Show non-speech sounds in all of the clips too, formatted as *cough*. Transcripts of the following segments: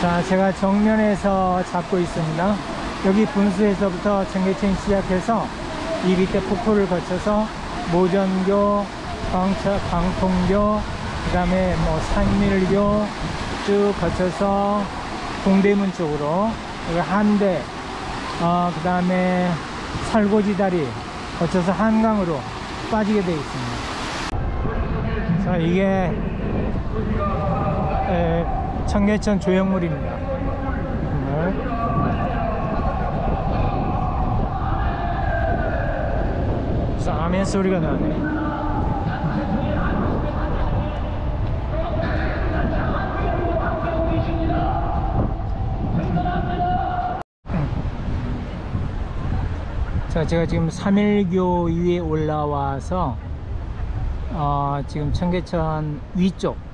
자, 제가 정면에서 잡고 있습니다. 여기 분수에서부터 청계천 시작해서 이 밑에 폭포를 거쳐서 모전교, 광차, 광통교, 그 다음에 뭐 산밀교 쭉 거쳐서 동대문 쪽으로 한대, 어, 그 다음에 살고지 다리 거쳐서 한강으로 빠지게 되어 있습니다. 자, 이게 에, 청계천 조형물입니다. 싸면 소리가 나네. 자, 제가 지금 3일교 위에 올라와서 어, 지금 청계천 위쪽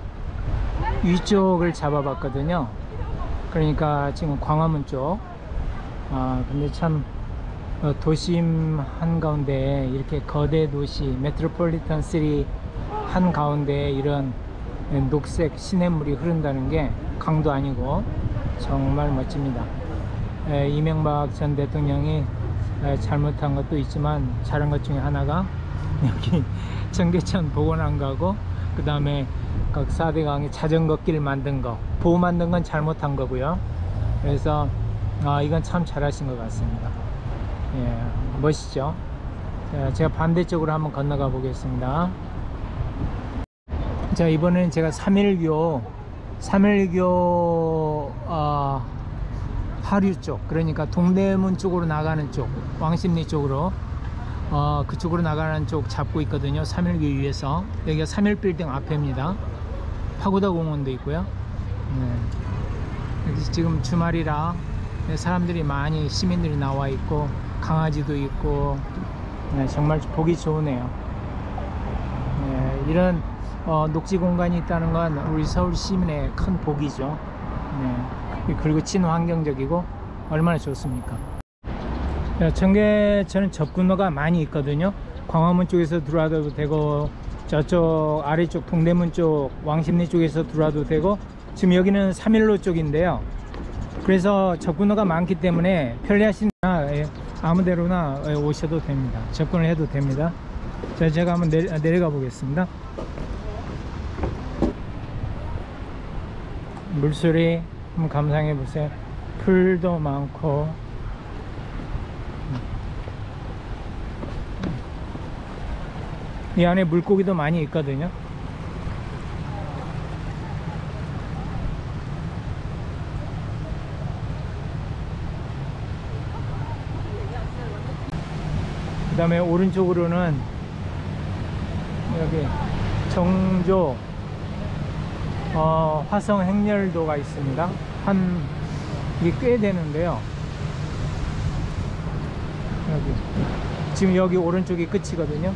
위쪽을 잡아봤거든요. 그러니까 지금 광화문 쪽. 아, 근데 참 어, 도심 한가운데 이렇게 거대 도시 메트로폴리탄 시리 한가운데 이런 녹색 시냇물이 흐른다는 게 강도 아니고 정말 멋집니다. 에, 이명박 전 대통령이 에, 잘못한 것도 있지만 잘한 것 중에 하나가 *laughs* 여기 청계천 복원한 거고 그 다음에 각 4대강의 자전거 길 만든 거 보호 만든 건 잘못한 거고요. 그래서 아, 이건 참 잘하신 것 같습니다. 예, 멋있죠? 자, 제가 반대쪽으로 한번 건너가 보겠습니다. 자 이번에는 제가 3일교 3일교 어, 하류 쪽 그러니까 동대문 쪽으로 나가는 쪽 왕십리 쪽으로 어, 그쪽으로 나가는 쪽 잡고 있거든요. 3일교 위에서. 여기가 3일 빌딩 앞에입니다. 파고다 공원도 있고요. 네. 지금 주말이라 사람들이 많이 시민들이 나와 있고 강아지도 있고 네, 정말 보기 좋으네요. 네, 이런 어, 녹지 공간이 있다는 건 우리 서울 시민의 큰 복이죠. 네. 그리고 친환경적이고 얼마나 좋습니까 청계천은 접근로가 많이 있거든요. 광화문 쪽에서 들어와도 되고 저쪽 아래쪽 동대문 쪽 왕십리 쪽에서 들어와도 되고 지금 여기는 3일로 쪽인데요. 그래서 접근로가 많기 때문에 편리하신 아무데로나 오셔도 됩니다. 접근을 해도 됩니다. 자 제가 한번 내려, 내려가 보겠습니다. 물소리 한번 감상해 보세요. 풀도 많고 이 안에 물고기도 많이 있거든요. 그 다음에 오른쪽으로는 여기 정조 어, 화성 행렬도가 있습니다. 한 이게 꽤 되는데요. 여기. 지금 여기 오른쪽이 끝이거든요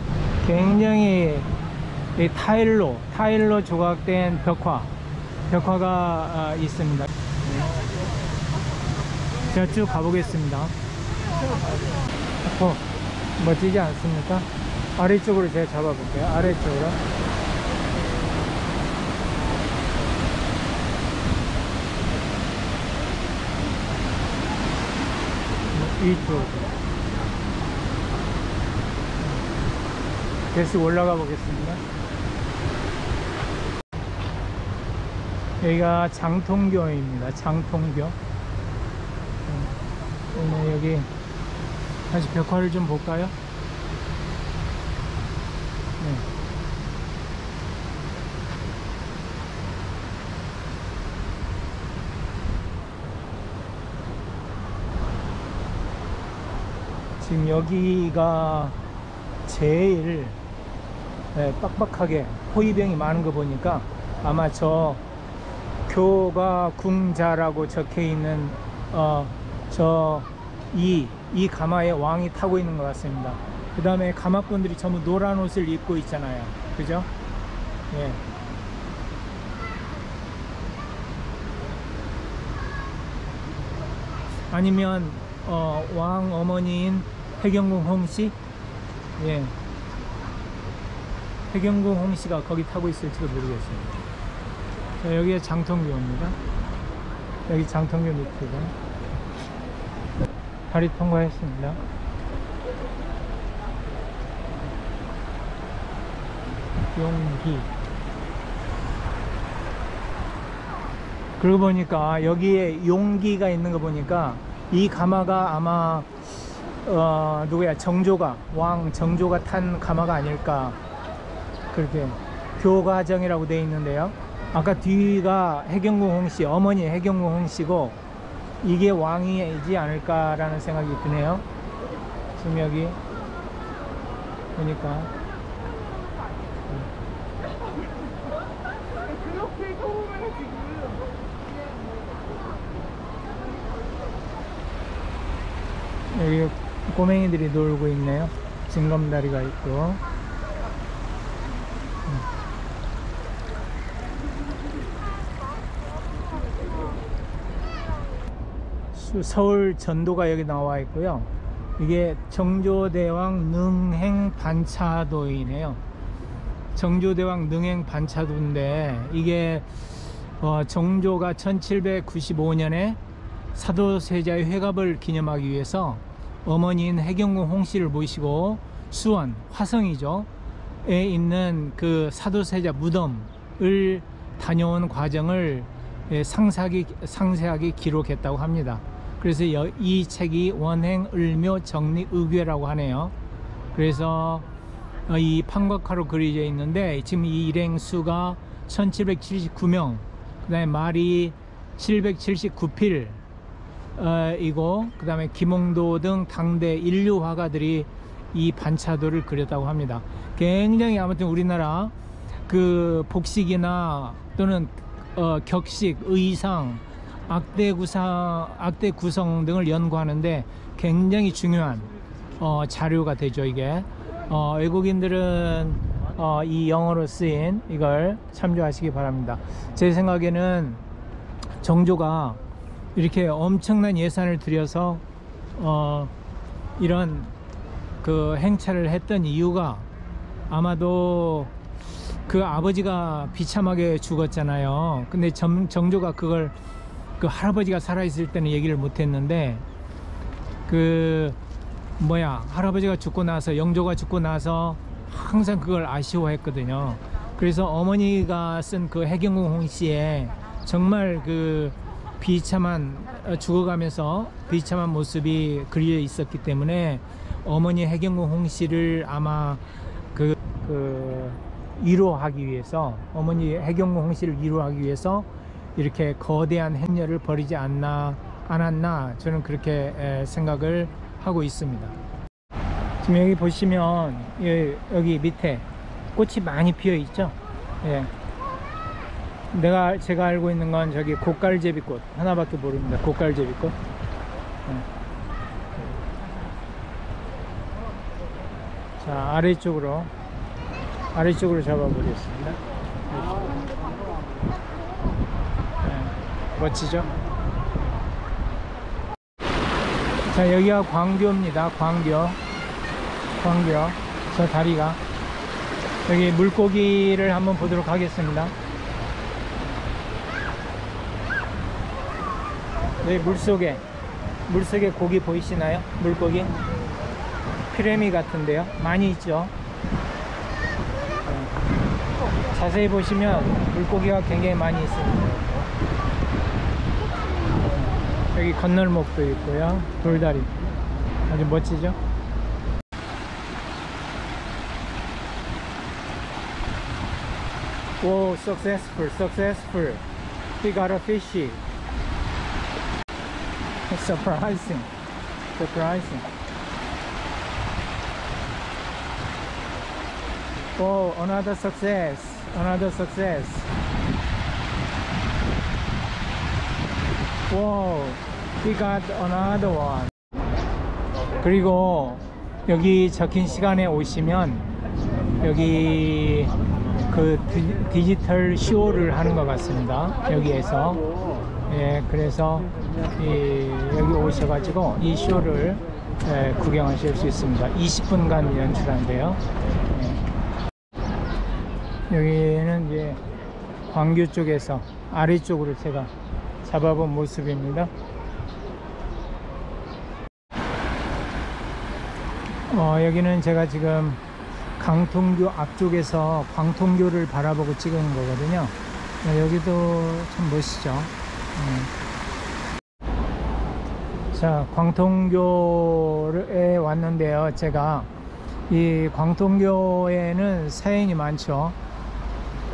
굉장히 타일로 타일로 조각된 벽화 벽화가 아, 있습니다. 제가 쭉 가보겠습니다. 어, 멋지지 않습니까? 아래쪽으로 제가 잡아볼게요. 아래쪽으로. 위쪽 계속 올라가 보겠습니다. 여기가 장통교입니다. 장통교. 오늘 여기 다시 벽화를 좀 볼까요? 네. 지금 여기가 제일 네, 빡빡하게 호위병이 많은 거 보니까 아마 저 교가 궁자라고 적혀 있는 어, 저이 이 가마에 왕이 타고 있는 것 같습니다. 그 다음에 가마꾼들이 전부 노란 옷을 입고 있잖아요. 그죠? 예. 아니면 어, 왕 어머니인 해경궁 홍씨 예. 해경궁 홍씨가 거기 타고 있을지도 모르겠어요 자, 여기가 장통교입니다 여기 장통교 밑이고 다리 통과했습니다. 용기. 그러고 보니까 여기에 용기가 있는 거 보니까 이 가마가 아마 어 누구야 정조가 왕 정조가 탄 가마가 아닐까 그렇게 교가정이라고 되어 있는데요. 아까 뒤가 해경궁 홍씨 어머니 해경궁 홍씨고 이게 왕이지 않을까라는 생각이 드네요. 지금 여기 보니까 여기 꼬맹이들이 놀고 있네요. 징검다리가 있고. 서울 전도가 여기 나와 있고요. 이게 정조대왕 능행 반차도이네요. 정조대왕 능행 반차도인데 이게 어, 정조가 1795년에 사도세자의 회갑을 기념하기 위해서 어머니인 해경궁 홍씨를 모시고 수원 화성이죠. 에 있는 그 사도세자 무덤을 다녀온 과정을 예, 상세하게, 상세하게 기록했다고 합니다. 그래서 여- 이 책이 원행 을묘 정리 의궤라고 하네요. 그래서 어, 이 판곽화로 그려져 있는데 지금 이 일행수가 1779명, 그 다음에 말이 779필 어, 이고 그 다음에 김홍도 등 당대 인류 화가들이 이 반차도를 그렸다고 합니다. 굉장히 아무튼 우리나라 그 복식이나 또는 어, 격식, 의상, 악대 구상, 악대 구성 등을 연구하는데 굉장히 중요한 어, 자료가 되죠 이게. 어, 외국인들은 어, 이 영어로 쓰인 이걸 참조하시기 바랍니다. 제 생각에는 정조가 이렇게 엄청난 예산을 들여서 어, 이런 그 행차를 했던 이유가 아마도 그 아버지가 비참하게 죽었잖아요. 근데 정, 정조가 그걸 그 할아버지가 살아있을 때는 얘기를 못했는데 그 뭐야 할아버지가 죽고 나서 영조가 죽고 나서 항상 그걸 아쉬워했거든요. 그래서 어머니가 쓴 그 해경궁 홍씨의 정말 그 비참한 어, 죽어가면서 비참한 모습이 그려져 있었기 때문에 어머니 해경궁 홍씨를 아마 그, 그 위로하기 위해서 어머니 해경궁 홍씨를 위로하기 위해서 이렇게 거대한 행렬을 벌이지 않나 않았나 저는 그렇게 에, 생각을 하고 있습니다. 지금 여기 보시면 예, 여기 밑에 꽃이 많이 피어 있죠. 예. 내가 제가 알고 있는 건 저기 고깔제비꽃 하나밖에 모릅니다. 고깔제비꽃. 예. 자 아래쪽으로 아래쪽으로 잡아 보겠습니다. 예. 멋지죠? 자 여기가 광교입니다. 광교. 광교. 저 다리가 여기 물고기를 한번 보도록 하겠습니다. 여기 물속에 물속에 고기 보이시나요? 물고기 피레미 같은데요. 많이 있죠. 네. 자세히 보시면 물고기가 굉장히 많이 있습니다. 여기 건널목도 있고요. 돌다리 아주 멋지죠? Whoa, successful, successful. We got a fishy. Surprising, surprising. Oh, another success, another success. Whoa, we got another one. 그리고 여기 적힌 시간에 오시면 여기 그 디- 디지털 쇼를 하는 것 같습니다. 여기에서 예, 그래서 이, 여기 오셔가지고 이 쇼를 예, 구경하실 수 있습니다. 20분간 연출한대요. 예. 여기는 이제 광교 쪽에서 아래쪽으로 제가 잡아본 모습입니다. 어, 여기는 제가 지금 강통교 앞쪽에서 광통교를 바라보고 찍은 거거든요. 네, 여기도 참 멋있죠. 음. 자, 광통교에 왔는데요. 제가 이 광통교에는 사연이 많죠.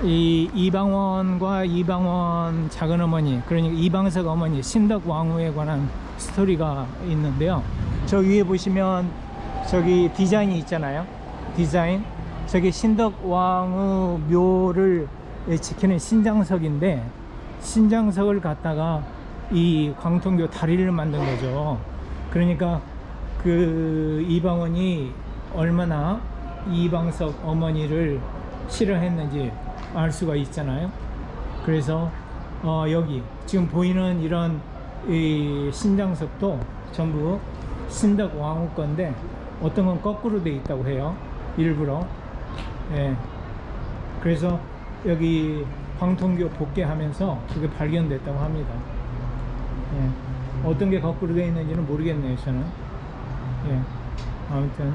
이 이방원과 이방원 작은 어머니, 그러니까 이방석 어머니 신덕 왕후에 관한 스토리가 있는데요. 저 위에 보시면 저기 디자인이 있잖아요. 디자인. 저기 신덕 왕후 묘를 지키는 신장석인데 신장석을 갖다가 이 광통교 다리를 만든 거죠. 그러니까 그 이방원이 얼마나 이방석 어머니를 싫어했는지 알 수가 있잖아요. 그래서 어, 여기 지금 보이는 이런 이 신장석도 전부 신덕 왕후 건데 어떤 건 거꾸로 돼 있다고 해요. 일부러. 예. 그래서 여기 광통교 복귀하면서 그게 발견됐다고 합니다. 예. 어떤 게 거꾸로 되어 있는지는 모르겠네요, 저는. 예. 아무튼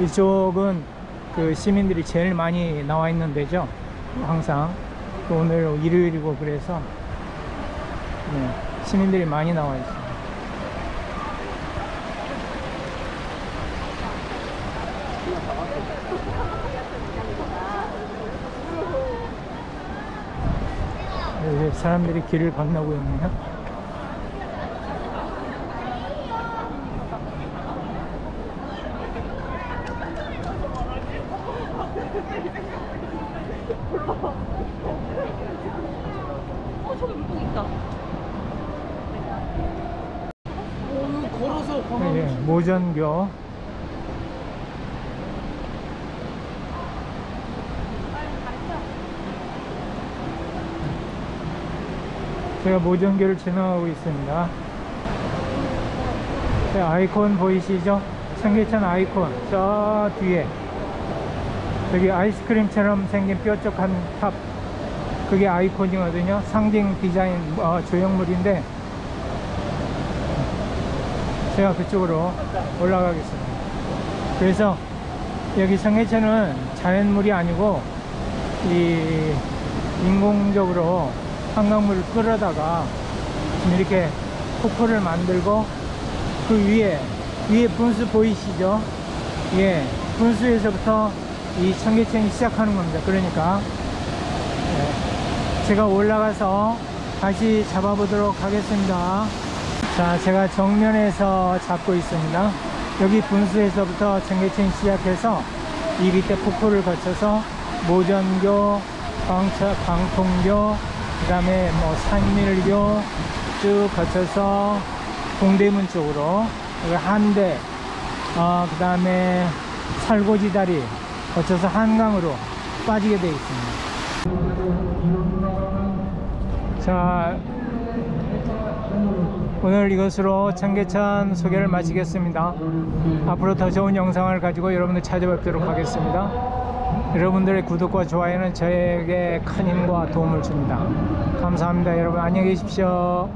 이쪽은 그 시민들이 제일 많이 나와 있는 데죠. 항상 또 오늘 일요일이고 그래서 네, 시민들이 많이 나와 있어요. 여기 사람들이 길을 건너고 있네요. 어 저기 물고기 있다. 오 걸어서 광안. 예, 모전교 제가 모전교를 지나가고 있습니다. 제 아이콘 보이시죠? 청계천 아이콘. 저 뒤에. 저기 아이스크림처럼 생긴 뾰족한 탑. 그게 아이콘이거든요. 상징 디자인 어, 조형물인데 제가 그쪽으로 올라가겠습니다. 그래서 여기 청계천은 자연물이 아니고 이 인공적으로 한강물을 끌어다가 지금 이렇게 폭포를 만들고 그 위에 위에 분수 보이시죠? 예, 분수에서부터 이 청계천이 시작하는 겁니다. 그러니까 예, 제가 올라가서 다시 잡아보도록 하겠습니다. 자, 제가 정면에서 잡고 있습니다. 여기 분수에서부터 청계천 시작해서 이 밑에 폭포를 거쳐서 모전교, 광차, 광통교, 그 다음에 뭐 산밀교 쭉 거쳐서 동대문 쪽으로 한대, 어, 그 다음에 살고지 다리 거쳐서 한강으로 빠지게 되어 있습니다. 자, 오늘 이것으로 청계천 소개를 마치겠습니다. 앞으로 더 좋은 영상을 가지고 여러분들 찾아뵙도록 하겠습니다. 여러분들의 구독과 좋아요는 저에게 큰 힘과 도움을 줍니다. 감사합니다. 여러분 안녕히 계십시오.